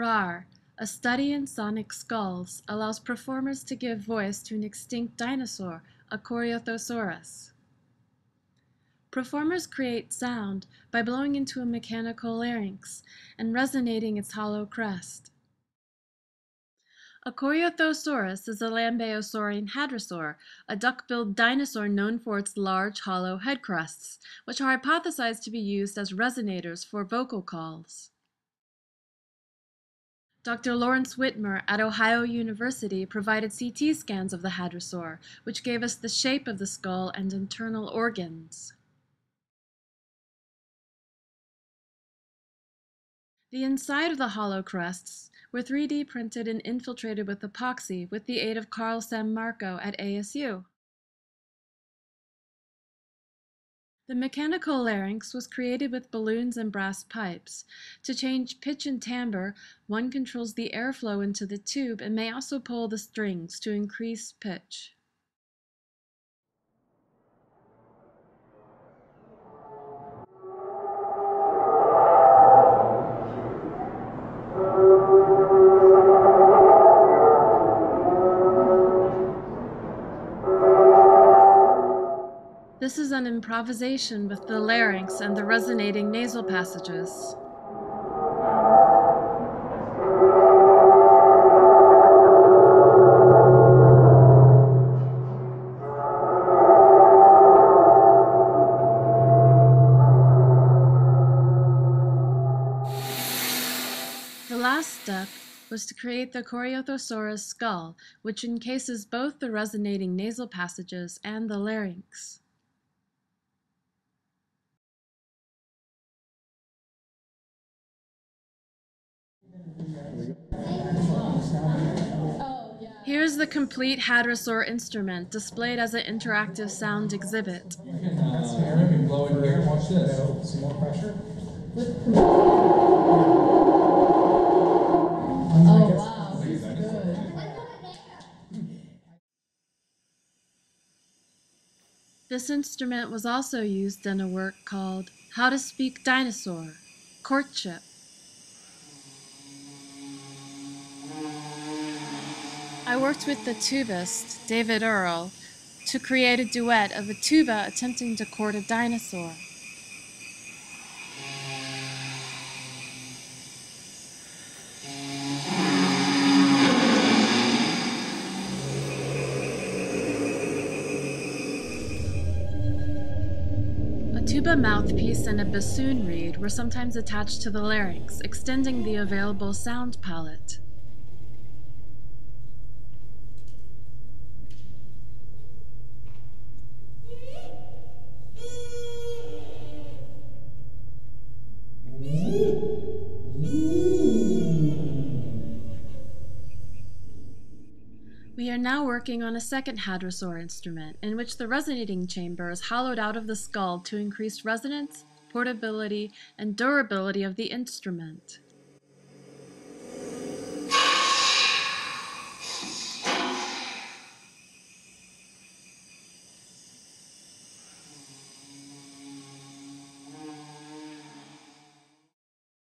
Hadar, a study in sonic skulls, allows performers to give voice to an extinct dinosaur, a Corythosaurus. Performers create sound by blowing into a mechanical larynx and resonating its hollow crest. A Corythosaurus is a Lambeosaurine hadrosaur, a duck-billed dinosaur known for its large hollow head crests, which are hypothesized to be used as resonators for vocal calls. Dr. Lawrence Witmer at Ohio University provided CT scans of the hadrosaur, which gave us the shape of the skull and internal organs. The inside of the hollow crests were 3D printed and infiltrated with epoxy with the aid of Carl Sammarco at ASU. The mechanical larynx was created with balloons and brass pipes. To change pitch and timbre, one controls the airflow into the tube and may also pull the strings to increase pitch. This is an improvisation with the larynx and the resonating nasal passages. The last step was to create the Corythosaurus skull, which encases both the resonating nasal passages and the larynx. Oh, Here's the complete hadrosaur instrument displayed as an interactive sound exhibit. Aaron, you blow in here, watch this. Some more pressure. Oh, wow, this is good. This instrument was also used in a work called How to Speak Dinosaur Courtship. I worked with the tubist, David Earl, to create a duet of a tuba attempting to court a dinosaur. A tuba mouthpiece and a bassoon reed were sometimes attached to the larynx, extending the available sound palette. Now working on a second hadrosaur instrument, in which the resonating chamber is hollowed out of the skull to increase resonance, portability, and durability of the instrument.